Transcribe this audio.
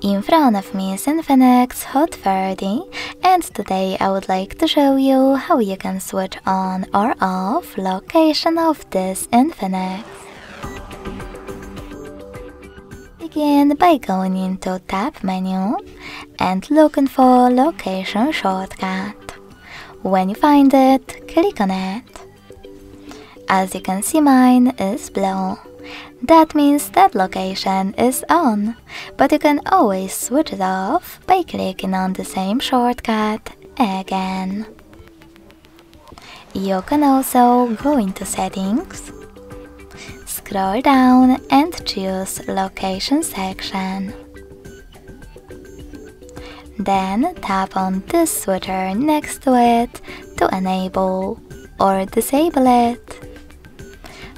In front of me is Infinix Hot 30 and today I would like to show you how you can switch on or off location of this Infinix. Begin by going into tab menu and looking for location shortcut. When you find it, click on it. As you can see mine is blue. That means that location is on, but you can always switch it off by clicking on the same shortcut again. You can also go into settings, scroll down and choose location section. Then tap on this switcher next to it to enable or disable it.